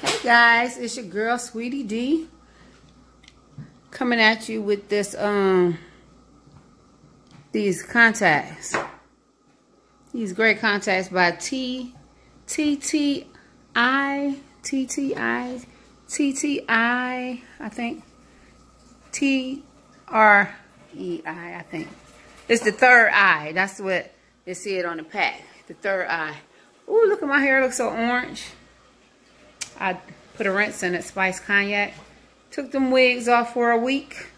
Hey guys, it's your girl Sweetie Dee coming at you with this um these contacts. These great contacts by T T T I T T I T T I I think T R E I I think. It's the third eye. That's what they see it on the pack. The third eye. Ooh, look at my hair. Looks so orange. I put a rinse in it, spice cognac. Took them wigs off for a week.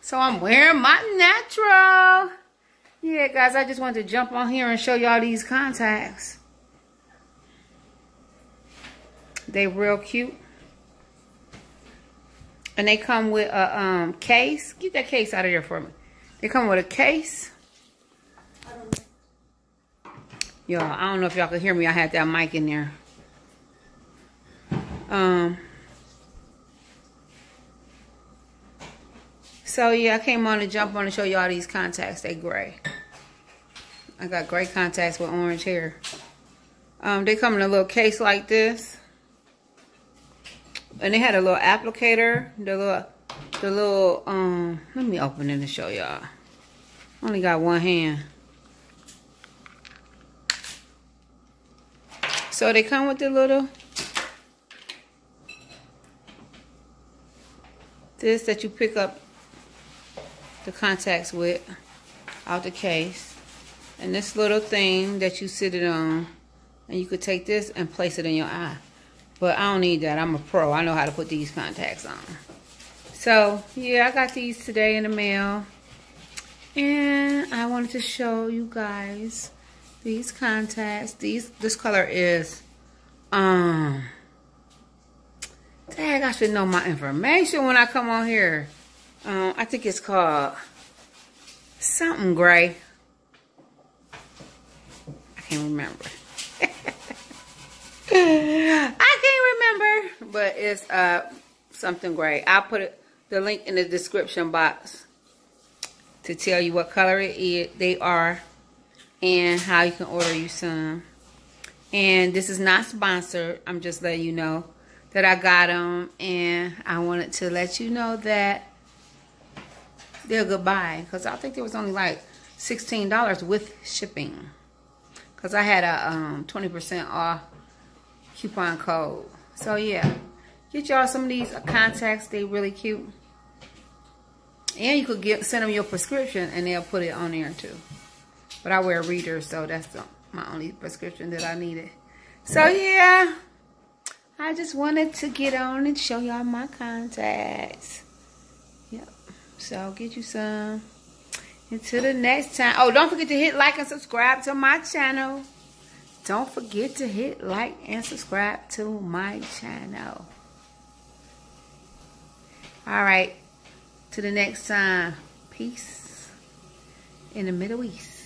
So I'm wearing my natural. Yeah, guys, I just wanted to jump on here and show y'all these contacts. They real cute. And they come with a um, case. Get that case out of here for me. They come with a case. Y'all, I don't know if y'all can hear me. I had that mic in there. Um, so yeah, I came on to jump on to show y'all these contacts. They gray. I got gray contacts with orange hair. Um, they come in a little case like this. And they had a little applicator. The little, the little, um, let me open it and show y'all. Only got one hand. So they come with the little this that you pick up the contacts with out the case and this little thing that you sit it on and you could take this and place it in your eye. But I don't need that. I'm a pro. I know how to put these contacts on. So yeah I got these today in the mail. And I wanted to show you guys these contacts. These this color is um Dang, I should know my information when I come on here. Um, I think it's called something gray. I can't remember. I can't remember, but it's uh something gray. I'll put it, the link in the description box to tell you what color it is, they are and how you can order you some. And this is not sponsored. I'm just letting you know that I got them and I wanted to let you know that they're goodbye because I think there was only like $16 with shipping because I had a 20% um, off coupon code. So yeah, get y'all some of these contacts. They really cute. And you could get send them your prescription and they'll put it on there too. But I wear readers, so that's the, my only prescription that I needed. So yeah. I just wanted to get on and show y'all my contacts. Yep. So I'll get you some. Until the next time. Oh, don't forget to hit like and subscribe to my channel. Don't forget to hit like and subscribe to my channel. All right. To the next time. Peace in the Middle East.